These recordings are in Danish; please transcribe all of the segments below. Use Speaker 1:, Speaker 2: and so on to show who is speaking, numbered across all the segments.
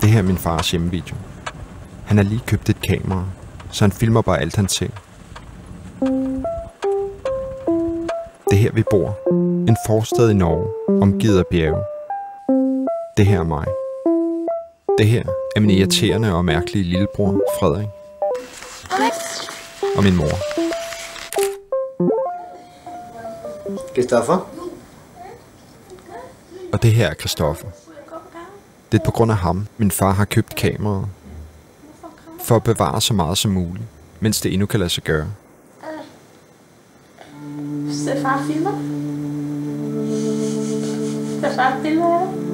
Speaker 1: Det her er min fars hjemmevideo. Han har lige købt et kamera, så han filmer bare alt han ser. Det er her, vi bor. En forstad i Norge, omgivet af bjerge. Det her er mig. Det her er min irriterende og mærkelige lillebror, Frederik. Og min mor.
Speaker 2: Kristoffer?
Speaker 1: Og det her er Christoffer. Det er på grund af ham, min far har købt kameraet. For at bevare så meget som muligt, mens det endnu kan lade sig gøre.
Speaker 3: Se far filmer. Billeder af dig?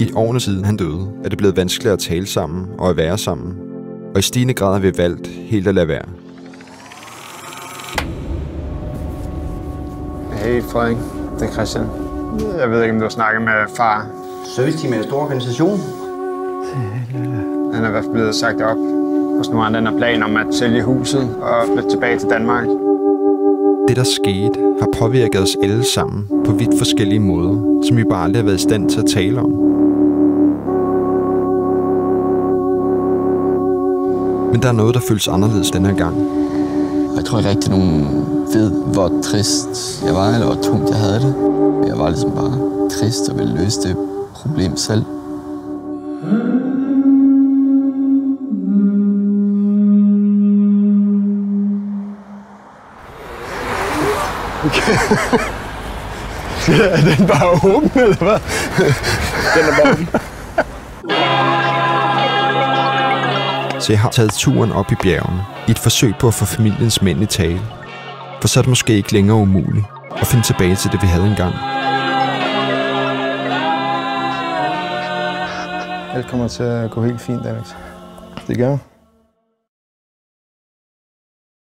Speaker 1: I årene siden han døde, er det blevet vanskeligere at tale sammen og at være sammen. Og i stigende grad har vi valgt helt at lade være.
Speaker 4: Hey Frederik, det er Christian. Jeg ved ikke, om du har snakket med far.
Speaker 2: Serviceteam er en stor organisation.
Speaker 4: Han er i hvert fald blevet sagt op. Og så nu har han plan om at sælge huset og flytte tilbage til Danmark.
Speaker 1: Det, der skete, har påvirket os alle sammen på vidt forskellige måder, som vi bare aldrig har været i stand til at tale om. Men der er noget, der føles anderledes denne her gang.
Speaker 5: Jeg tror ikke rigtig, nogen ved, hvor trist jeg var, eller hvor tungt jeg havde det. Jeg var ligesom bare trist og ville løse det problem selv.
Speaker 4: er den bare åben, eller hvad? den er bare åben.
Speaker 1: Så jeg har taget turen op i bjergene i et forsøg på at få familiens mænd i tale. For så er det måske ikke længere umuligt at finde tilbage til det, vi havde engang.
Speaker 4: Alt kommer til at gå helt fint, Alex. Det gør